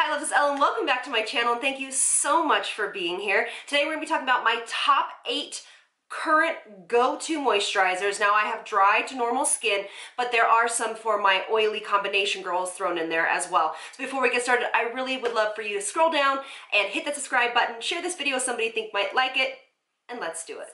Hi, love is Ellen. Welcome back to my channel and thank you so much for being here. Today we're going to be talking about my top eight current go-to moisturizers. Now I have dry to normal skin, but there are some for my oily combination girls thrown in there as well. So before we get started, I really would love for you to scroll down and hit that subscribe button, share this video with somebody you think might like it, and let's do it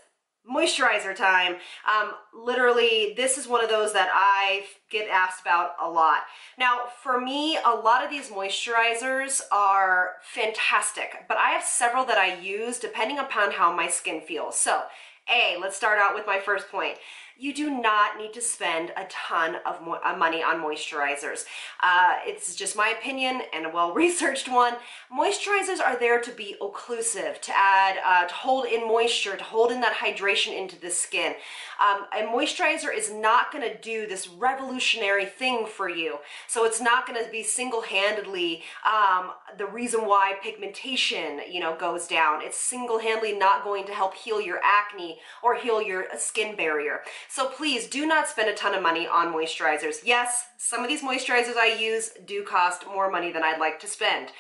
moisturizer time. Um, literally, this is one of those that I get asked about a lot. Now, for me, a lot of these moisturizers are fantastic, but I have several that I use depending upon how my skin feels. So, A, let's start out with my first point you do not need to spend a ton of mo uh, money on moisturizers. Uh, it's just my opinion and a well-researched one. Moisturizers are there to be occlusive, to add, uh, to hold in moisture, to hold in that hydration into the skin. Um, a moisturizer is not going to do this revolutionary thing for you. So it's not going to be single-handedly um, the reason why pigmentation, you know, goes down. It's single-handedly not going to help heal your acne or heal your skin barrier. So please do not spend a ton of money on moisturizers. Yes, some of these moisturizers I use do cost more money than I'd like to spend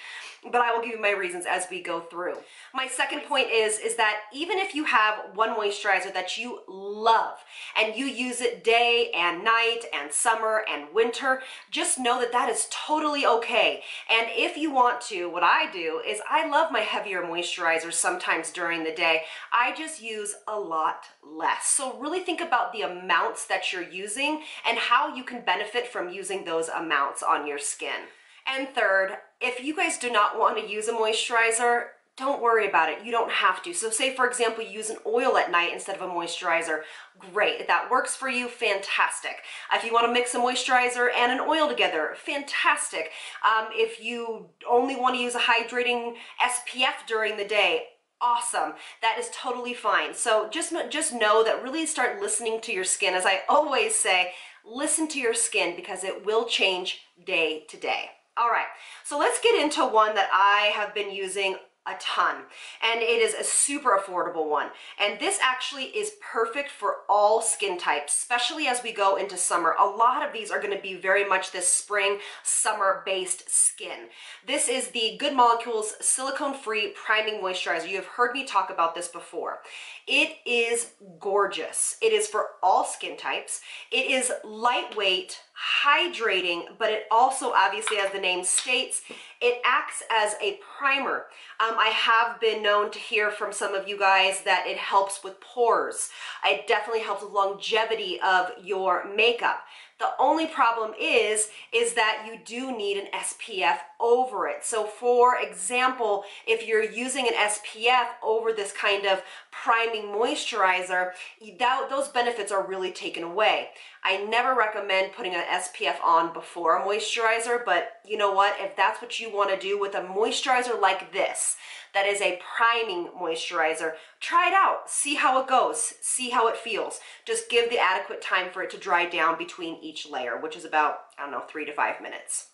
but I will give you my reasons as we go through. My second point is, is that even if you have one moisturizer that you love and you use it day and night and summer and winter, just know that that is totally okay. And if you want to, what I do is I love my heavier moisturizers sometimes during the day. I just use a lot less. So really think about the amounts that you're using and how you can benefit from using those amounts on your skin. And third, if you guys do not want to use a moisturizer, don't worry about it. You don't have to. So say, for example, you use an oil at night instead of a moisturizer. Great. If that works for you, fantastic. If you want to mix a moisturizer and an oil together, fantastic. Um, if you only want to use a hydrating SPF during the day, awesome. That is totally fine. So just, just know that really start listening to your skin. As I always say, listen to your skin because it will change day to day. All right, so let's get into one that I have been using a ton and it is a super affordable one. And this actually is perfect for all skin types especially as we go into summer. A lot of these are going to be very much this spring summer based skin. This is the good molecules silicone free priming moisturizer. You have heard me talk about this before. It is gorgeous. It is for all skin types. It is lightweight hydrating, but it also obviously, as the name states, it acts as a primer. Um, I have been known to hear from some of you guys that it helps with pores. It definitely helps with longevity of your makeup. The only problem is, is that you do need an SPF over it. So for example, if you're using an SPF over this kind of priming moisturizer, that, those benefits are really taken away. I never recommend putting an SPF on before a moisturizer, but you know what? If that's what you want to do with a moisturizer like this, that is a priming moisturizer. Try it out, see how it goes, see how it feels. Just give the adequate time for it to dry down between each layer, which is about, I don't know, three to five minutes.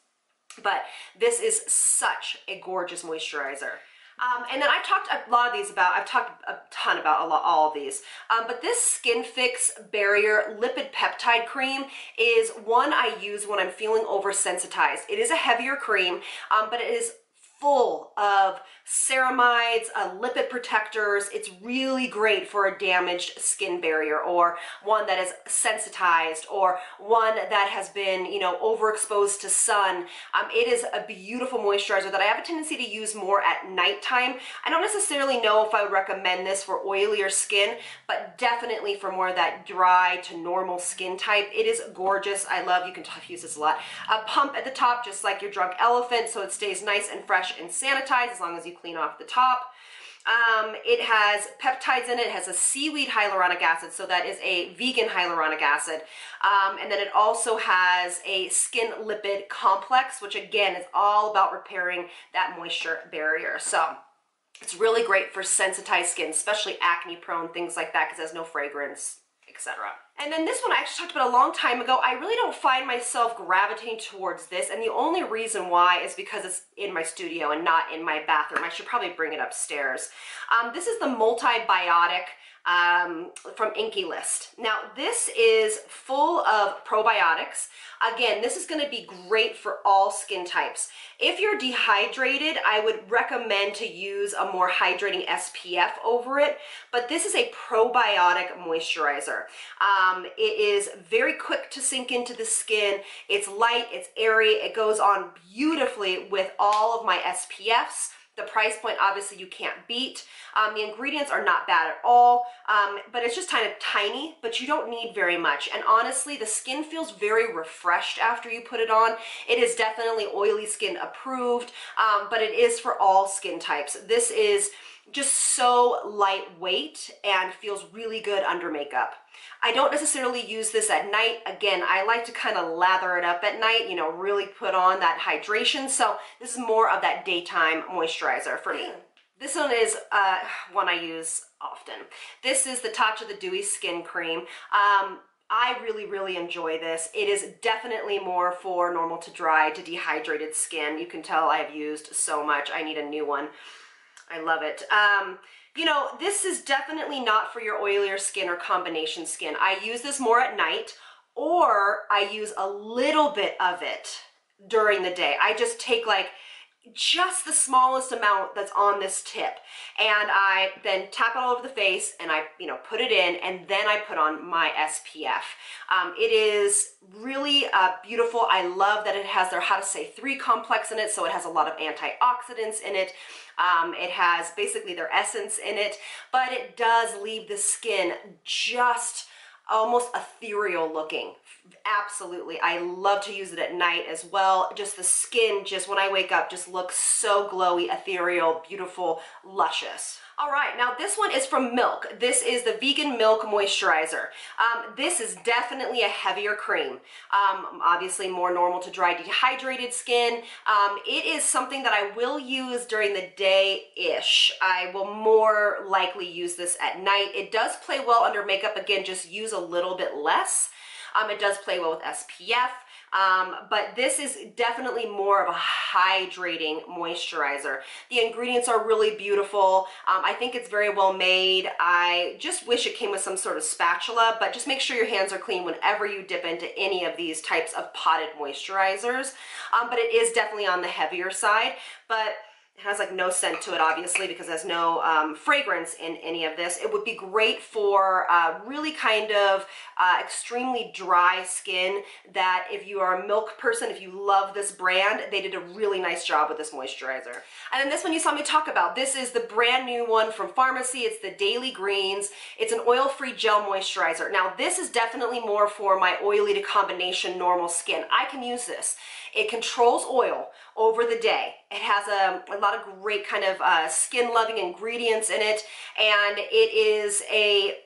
But this is such a gorgeous moisturizer. Um, and then I've talked a lot of these about, I've talked a ton about a lot, all of these. Um, but this Skinfix Barrier Lipid Peptide Cream is one I use when I'm feeling oversensitized. It is a heavier cream, um, but it is full of ceramides, uh, lipid protectors. It's really great for a damaged skin barrier or one that is sensitized or one that has been, you know, overexposed to sun. Um, it is a beautiful moisturizer that I have a tendency to use more at nighttime. I don't necessarily know if I would recommend this for oilier skin, but definitely for more of that dry to normal skin type. It is gorgeous. I love, you can use this a lot. A pump at the top, just like your drunk elephant, so it stays nice and fresh and sanitize as long as you clean off the top. Um, it has peptides in it. It has a seaweed hyaluronic acid, so that is a vegan hyaluronic acid. Um, and then it also has a skin lipid complex, which again is all about repairing that moisture barrier. So it's really great for sensitized skin, especially acne prone, things like that, because it has no fragrance, etc. And then this one I actually talked about a long time ago. I really don't find myself gravitating towards this, and the only reason why is because it's in my studio and not in my bathroom. I should probably bring it upstairs. Um, this is the Multibiotic um, from Inkey List. Now, this is full of probiotics. Again, this is going to be great for all skin types. If you're dehydrated, I would recommend to use a more hydrating SPF over it, but this is a probiotic moisturizer. Um, it is very quick to sink into the skin. It's light, it's airy, it goes on beautifully with all of my SPFs. The price point, obviously, you can't beat. Um, the ingredients are not bad at all, um, but it's just kind of tiny, but you don't need very much. And honestly, the skin feels very refreshed after you put it on. It is definitely oily skin approved, um, but it is for all skin types. This is just so lightweight and feels really good under makeup. I don't necessarily use this at night. Again, I like to kind of lather it up at night, you know, really put on that hydration. So this is more of that daytime moisturizer for me. This one is uh, one I use often. This is the Tatcha the Dewy Skin Cream. Um, I really, really enjoy this. It is definitely more for normal to dry to dehydrated skin. You can tell I've used so much. I need a new one. I love it. Um, you know, this is definitely not for your oilier skin or combination skin. I use this more at night or I use a little bit of it during the day. I just take like just the smallest amount that's on this tip. And I then tap it all over the face and I you know put it in and then I put on my SPF um, it is really uh, beautiful. I love that it has their Hadasei-3 complex in it so it has a lot of antioxidants in it. Um, it has basically their essence in it but it does leave the skin just almost ethereal looking absolutely i love to use it at night as well just the skin just when i wake up just looks so glowy ethereal beautiful luscious all right, now this one is from Milk. This is the Vegan Milk Moisturizer. Um, this is definitely a heavier cream. Um, obviously more normal to dry dehydrated skin. Um, it is something that I will use during the day-ish. I will more likely use this at night. It does play well under makeup. Again, just use a little bit less. Um, it does play well with SPF. Um, but this is definitely more of a hydrating moisturizer. The ingredients are really beautiful. Um, I think it's very well made. I just wish it came with some sort of spatula, but just make sure your hands are clean whenever you dip into any of these types of potted moisturizers. Um, but it is definitely on the heavier side. But it has like no scent to it, obviously, because there's no um, fragrance in any of this. It would be great for uh, really kind of uh, extremely dry skin that if you are a milk person, if you love this brand, they did a really nice job with this moisturizer. And then this one you saw me talk about. This is the brand new one from Farmacy. It's the Daily Greens. It's an oil-free gel moisturizer. Now, this is definitely more for my oily to combination normal skin. I can use this. It controls oil over the day. It has a, a lot of great kind of uh, skin loving ingredients in it and it is a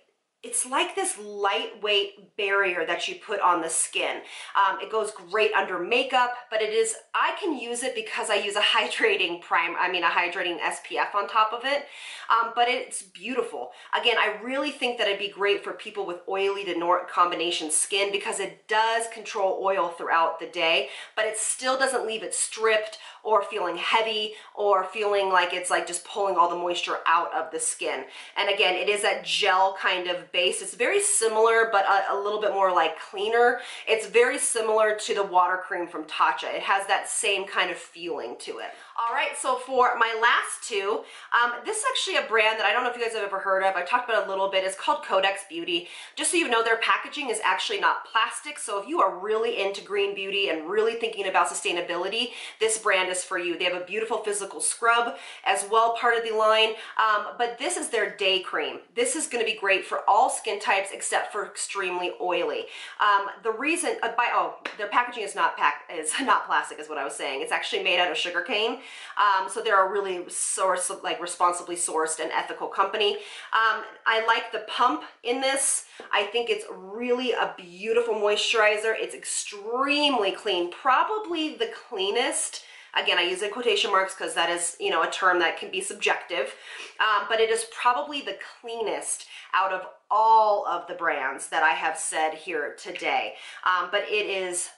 it's like this lightweight barrier that you put on the skin. Um, it goes great under makeup, but it is, I can use it because I use a hydrating prime, I mean a hydrating SPF on top of it, um, but it's beautiful. Again, I really think that it'd be great for people with oily to combination skin because it does control oil throughout the day, but it still doesn't leave it stripped or feeling heavy or feeling like it's like just pulling all the moisture out of the skin. And again, it is that gel kind of base. It's very similar, but a, a little bit more like cleaner. It's very similar to the water cream from Tatcha. It has that same kind of feeling to it. All right, so for my last two, um, this is actually a brand that I don't know if you guys have ever heard of. I talked about a little bit. It's called Codex Beauty. Just so you know, their packaging is actually not plastic. So if you are really into green beauty and really thinking about sustainability, this brand is for you. They have a beautiful physical scrub as well, part of the line. Um, but this is their day cream. This is going to be great for all skin types except for extremely oily. Um, the reason, uh, by oh, their packaging is not pack is not plastic, is what I was saying. It's actually made out of sugar cane. Um, so they're a really source like responsibly sourced and ethical company. Um, I like the pump in this. I think it's really a beautiful moisturizer. It's extremely clean, probably the cleanest Again, I use in quotation marks because that is, you know, a term that can be subjective, um, but it is probably the cleanest out of all of the brands that I have said here today. Um, but it is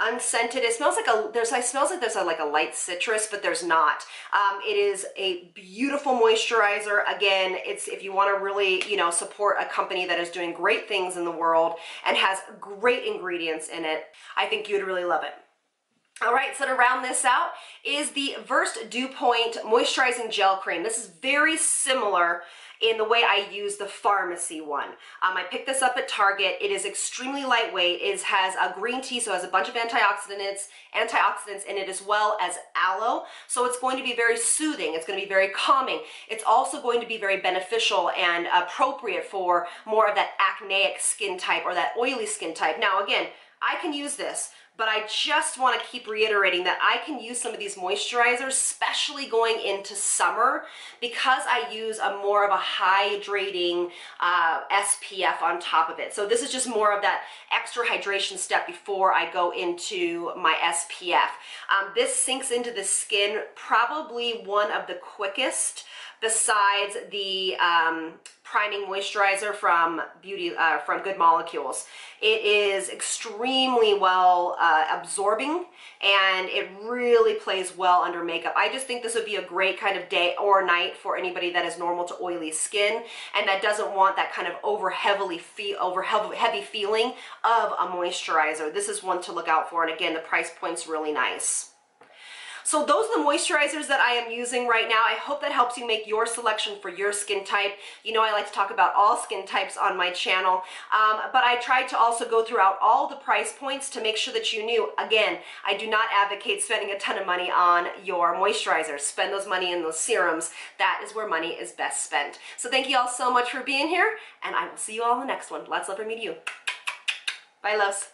unscented. It smells like a, there's, I smells like there's a, like a light citrus, but there's not. Um, it is a beautiful moisturizer. Again, it's if you want to really, you know, support a company that is doing great things in the world and has great ingredients in it, I think you'd really love it. All right, so to round this out is the Versed Dew Point Moisturizing Gel Cream. This is very similar in the way I use the Farmacy one. Um, I picked this up at Target. It is extremely lightweight. It has a green tea, so it has a bunch of antioxidants, antioxidants in it as well as aloe. So it's going to be very soothing. It's going to be very calming. It's also going to be very beneficial and appropriate for more of that acneic skin type or that oily skin type. Now again, I can use this but I just want to keep reiterating that I can use some of these moisturizers, especially going into summer, because I use a more of a hydrating uh, SPF on top of it. So this is just more of that extra hydration step before I go into my SPF. Um, this sinks into the skin probably one of the quickest besides the um, priming moisturizer from Beauty uh, from Good Molecules. It is extremely well uh, absorbing and it really plays well under makeup. I just think this would be a great kind of day or night for anybody that is normal to oily skin and that doesn't want that kind of over heavily feel over heavy feeling of a moisturizer. This is one to look out for and again the price point's really nice. So those are the moisturizers that I am using right now. I hope that helps you make your selection for your skin type. You know I like to talk about all skin types on my channel, um, but I tried to also go throughout all the price points to make sure that you knew, again, I do not advocate spending a ton of money on your moisturizers. Spend those money in those serums. That is where money is best spent. So thank you all so much for being here, and I will see you all in the next one. Lots of love from me to you. Bye, loves.